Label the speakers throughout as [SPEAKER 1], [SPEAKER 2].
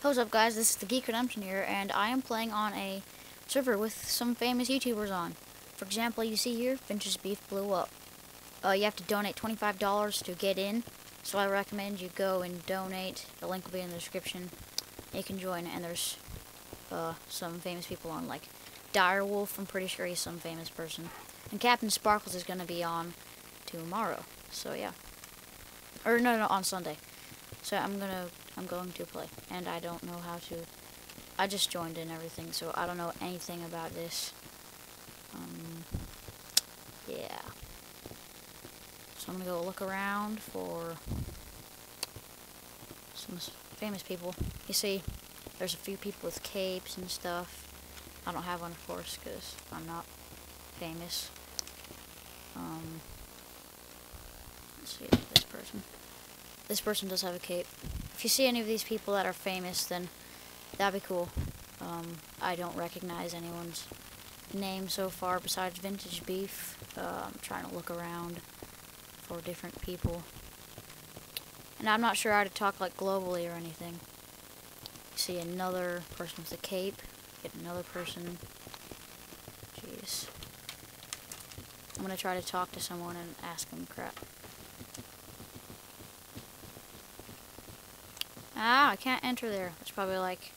[SPEAKER 1] What's up guys, this is the Geek Redemption here, and I am playing on a server with some famous YouTubers on. For example, you see here, Vintage Beef blew up. Uh, you have to donate $25 to get in, so I recommend you go and donate. The link will be in the description. You can join, and there's uh, some famous people on, like Direwolf, I'm pretty sure he's some famous person. And CaptainSparklez is going to be on tomorrow, so yeah. Or no, no, on Sunday. So I'm gonna, I'm going to play, and I don't know how to. I just joined and everything, so I don't know anything about this. Um, yeah. So I'm gonna go look around for some famous people. You see, there's a few people with capes and stuff. I don't have one, of course, because I'm not famous. Um, let's see this person this person does have a cape. If you see any of these people that are famous, then that'd be cool. Um, I don't recognize anyone's name so far besides Vintage Beef. Uh, I'm trying to look around for different people. And I'm not sure how to talk like globally or anything. See another person with a cape. Get another person. Jeez. I'm gonna try to talk to someone and ask them crap. Ah, I can't enter there. It's probably like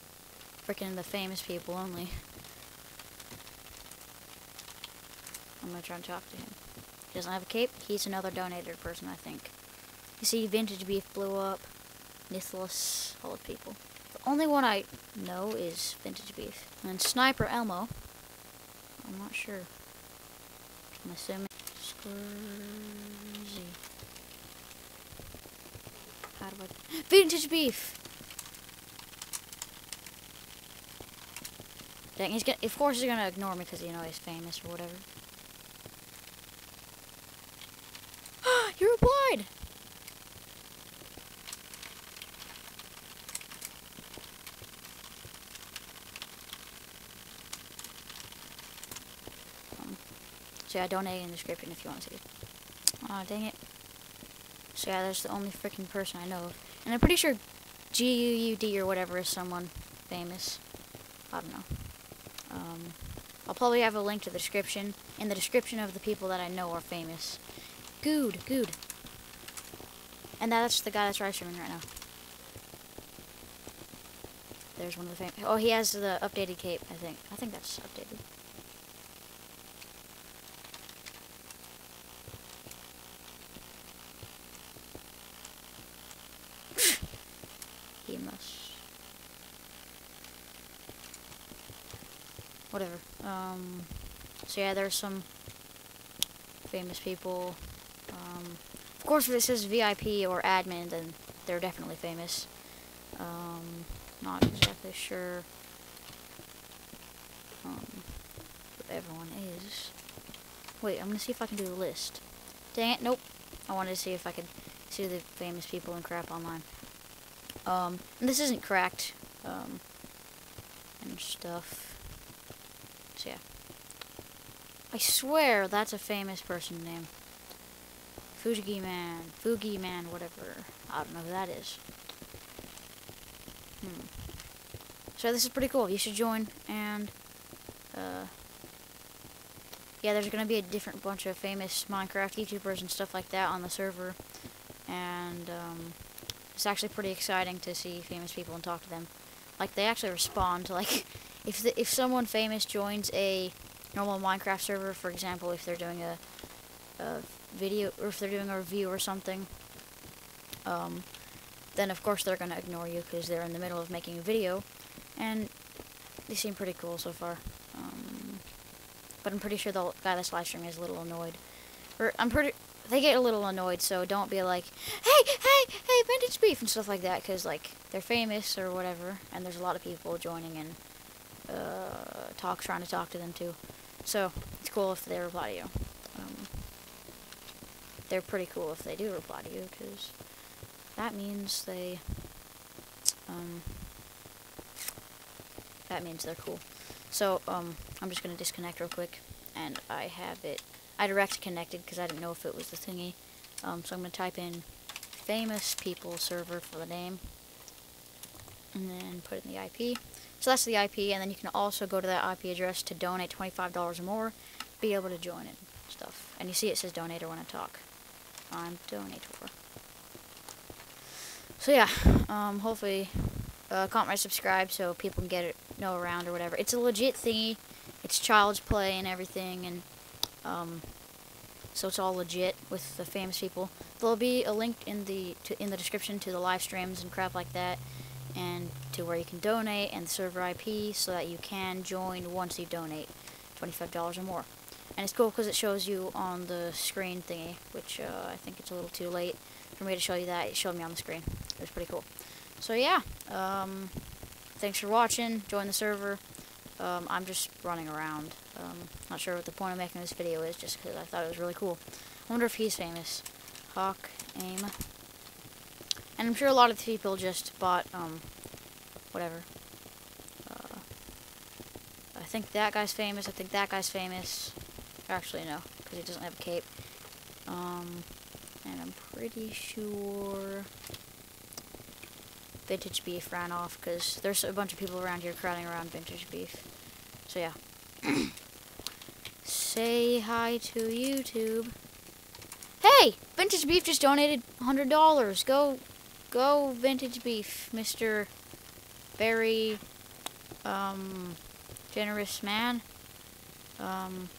[SPEAKER 1] freaking the famous people only. I'm gonna try and talk to him. He doesn't have a cape. He's another donated person, I think. You see, Vintage Beef blew up. Nithless, all the people. The only one I know is Vintage Beef. And Sniper Elmo. I'm not sure. I'm assuming. I... Vintage beef! Dang, he's gonna... Of course he's gonna ignore me because, you know, he's famous or whatever. you replied! Um, so yeah, donate in the description if you want to see oh, dang it. So yeah, that's the only freaking person I know of. And I'm pretty sure G-U-U-D or whatever is someone famous. I don't know. Um, I'll probably have a link to the description. In the description of the people that I know are famous. Good, good. And that's the guy that's live streaming right now. There's one of the famous. Oh, he has the updated cape, I think. I think that's updated. Whatever. Um, so yeah, there's some famous people. Um, of course, if it says VIP or admin, then they're definitely famous. Um, not exactly sure um, everyone is. Wait, I'm gonna see if I can do the list. Dang it, nope. I wanted to see if I could see the famous people and crap online. Um, this isn't cracked, um, and stuff. So yeah. I swear that's a famous person name. Fuji Man, Fugi Man, whatever. I don't know who that is. Hmm. So this is pretty cool. You should join and uh yeah, there's gonna be a different bunch of famous Minecraft YouTubers and stuff like that on the server. And um it's actually pretty exciting to see famous people and talk to them. Like they actually respond to like if the, if someone famous joins a normal Minecraft server, for example, if they're doing a, a video or if they're doing a review or something, um, then of course they're gonna ignore you because they're in the middle of making a video, and they seem pretty cool so far. Um, but I'm pretty sure the guy that's live streaming is a little annoyed. Or I'm pretty they get a little annoyed, so don't be like, hey, hey, hey, vintage beef and stuff like that, because like they're famous or whatever, and there's a lot of people joining and uh, talk, trying to talk to them too. So it's cool if they reply to you. Um, they're pretty cool if they do reply to you because that means they um, that means they're cool. So um, I'm just gonna disconnect real quick, and I have it. I direct connected because I didn't know if it was the thingy. Um, so I'm gonna type in famous people server for the name. and then put in the IP. So that's the IP, and then you can also go to that IP address to donate $25 or more, be able to join it stuff. And you see it says donator when I talk. I'm donator. So yeah, um, hopefully uh, comment, subscribe so people can get it, know around or whatever. It's a legit thingy. It's child's play and everything, and um, so it's all legit with the famous people. There'll be a link in the to, in the description to the live streams and crap like that, and to where you can donate and server IP so that you can join once you donate $25 or more. And it's cool because it shows you on the screen thingy, which uh, I think it's a little too late for me to show you that. It showed me on the screen. It was pretty cool. So yeah, um, thanks for watching. Join the server. Um, I'm just running around. Um, not sure what the point of making this video is, just because I thought it was really cool. I wonder if he's famous. Hawk, aim. And I'm sure a lot of people just bought, um, whatever. Uh, I think that guy's famous. I think that guy's famous. Actually, no, because he doesn't have a cape. Um, and I'm pretty sure Vintage Beef ran off because there's a bunch of people around here crowding around Vintage Beef. So yeah. Say hi to YouTube. Hey! Vintage Beef just donated $100. Go, go Vintage Beef, Mr. Very, um, generous man. Um,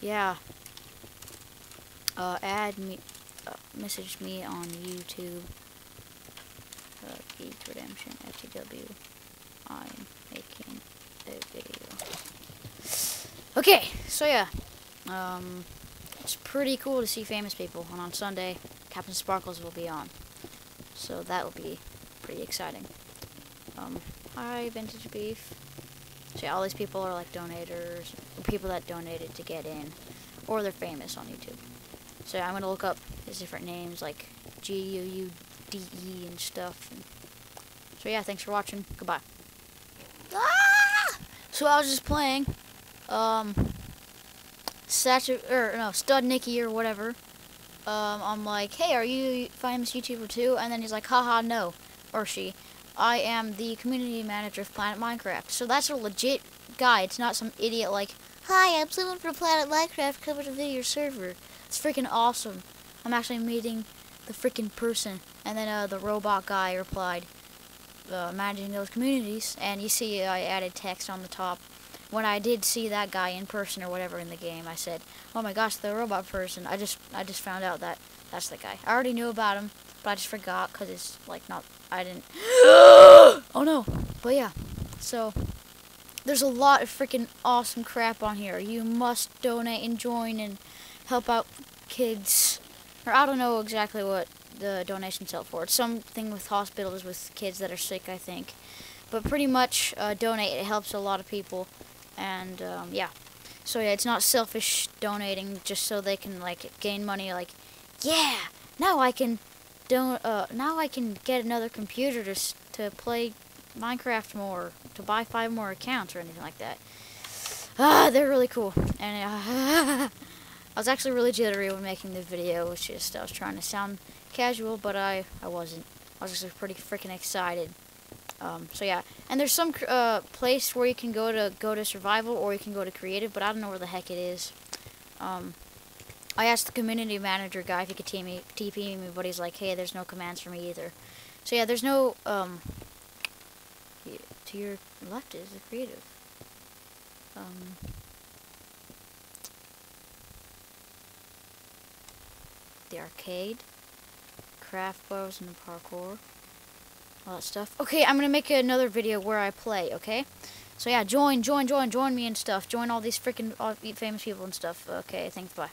[SPEAKER 1] yeah. Uh, add me, uh, message me on YouTube. Geek Redemption FTW. I'm making a video. Okay, so yeah. Um, it's pretty cool to see famous people, and on Sunday, CaptainSparklez will be on. So that will be pretty exciting. Um, hi, Vintage Beef. See, all these people are like donators, people that donated to get in, or they're famous on YouTube. So yeah, I'm gonna look up his different names like G U U D E and stuff. And so yeah, thanks for watching. Goodbye. Ah! So I was just playing, um, Satchel or no Stud Nicky or whatever. Um, I'm like, hey, are you famous YouTuber too? And then he's like, haha, no, or she. I am the community manager of Planet Minecraft. So that's a legit guy. It's not some idiot like, Hi, I'm someone from Planet Minecraft coming to visit your server. It's freaking awesome. I'm actually meeting the freaking person. And then uh, the robot guy replied, uh, managing those communities. And you see I added text on the top. When I did see that guy in person or whatever in the game, I said, oh my gosh, the robot person. I just I just found out that that's the guy. I already knew about him, but I just forgot because it's like not, I didn't, oh no, but yeah, so there's a lot of freaking awesome crap on here. You must donate and join and help out kids, or I don't know exactly what the donations help for. It's something with hospitals with kids that are sick, I think, but pretty much uh, donate. It helps a lot of people, and um, yeah. So yeah, it's not selfish donating just so they can like gain money. Like, yeah, now I can don't uh now I can get another computer to to play Minecraft more, to buy five more accounts or anything like that. Ah, they're really cool. And uh, I was actually really jittery when making the video. It's just I was trying to sound casual, but I I wasn't. I was just pretty freaking excited. Um, so yeah, and there's some uh, place where you can go to go to survival or you can go to creative, but I don't know where the heck it is. Um, I asked the community manager guy if he could TP me, TP me, but he's like, hey, there's no commands for me either. So yeah, there's no, um, to your left is the creative. Um, the arcade, craft bars and the parkour, all that stuff. Okay, I'm gonna make another video where I play, okay? So yeah, join, join, join, join me and stuff. Join all these freaking famous people and stuff. Okay, thanks, bye.